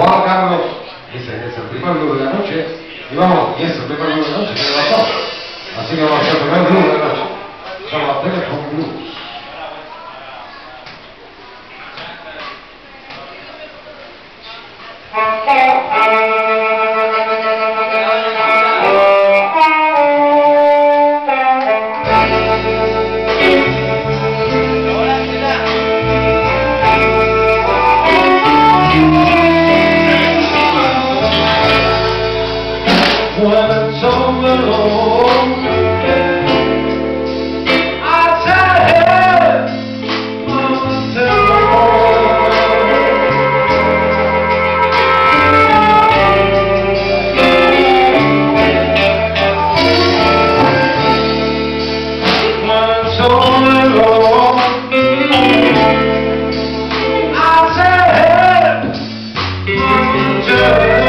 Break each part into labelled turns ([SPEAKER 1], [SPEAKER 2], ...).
[SPEAKER 1] Juan Carlos, ese es el primer blues de la noche, y vamos, y es el primer blues de la noche que le pasó. Así que vamos a hacer el primer blues de la noche. Las Telephone Blues. Jesus.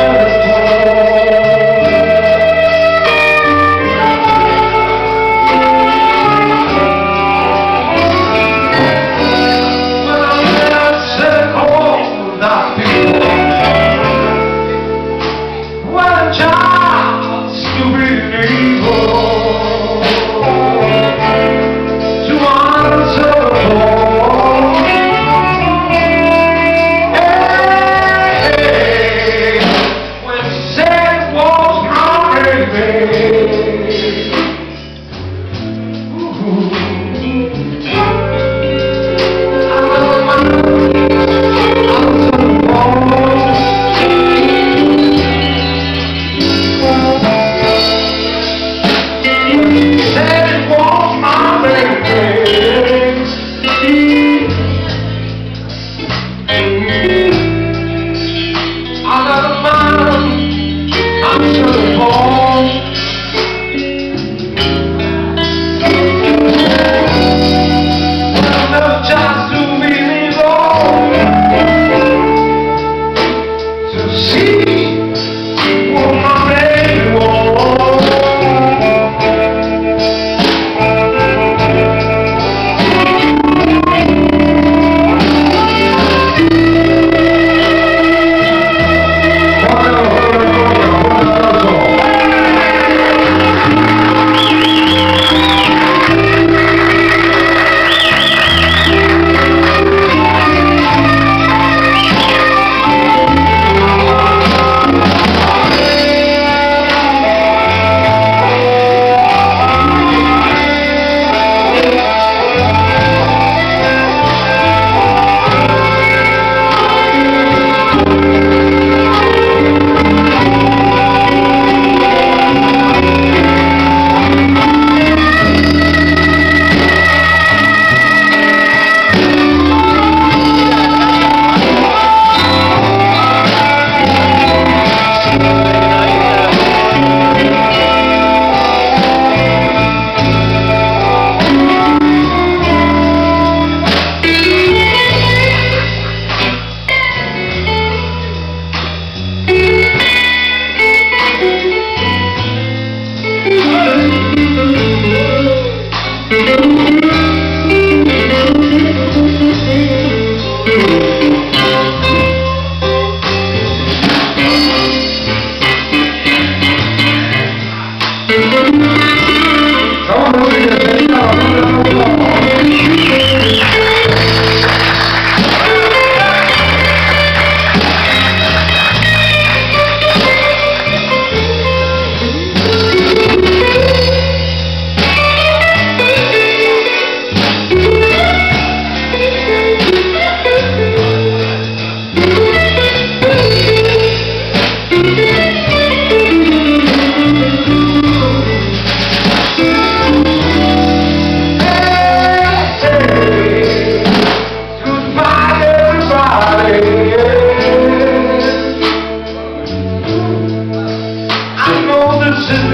[SPEAKER 1] He said it was my baby.